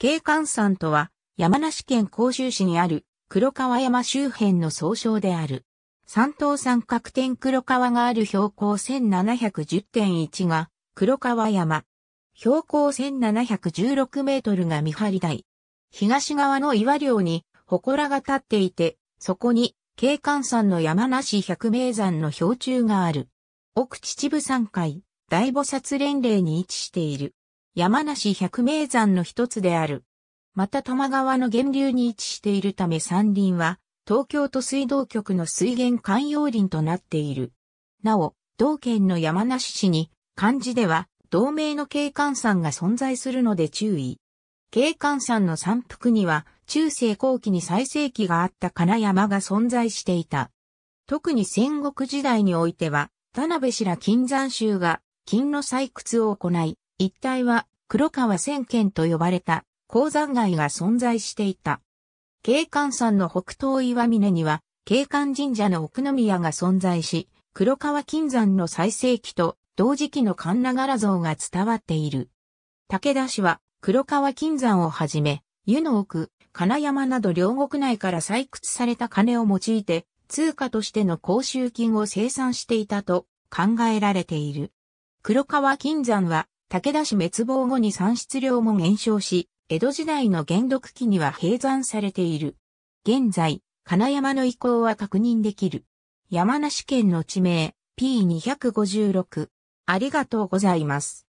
景観山とは山梨県甲州市にある黒川山周辺の総称である。三等三角点黒川がある標高1710.1が黒川山。標高1716メートルが見張り台。東側の岩稜に祠が立っていて、そこに景観山の山梨百名山の標柱がある。奥秩父山海、大菩薩連霊に位置している。山梨百名山の一つである。また玉川の源流に位置しているため山林は東京都水道局の水源環用林となっている。なお、同県の山梨市に漢字では同名の景観山が存在するので注意。景観山の山腹には中世後期に最盛期があった金山が存在していた。特に戦国時代においては田辺氏ら金山州が金の採掘を行い、一帯は黒川千県と呼ばれた鉱山街が存在していた。景観山の北東岩峰には景観神社の奥宮が存在し、黒川金山の最盛期と同時期の神ながら像が伝わっている。武田氏は黒川金山をはじめ、湯の奥、金山など両国内から採掘された金を用いて通貨としての公衆金を生産していたと考えられている。黒川金山は武田氏滅亡後に産出量も減少し、江戸時代の元禄期には閉山されている。現在、金山の遺構は確認できる。山梨県の地名 P256。ありがとうございます。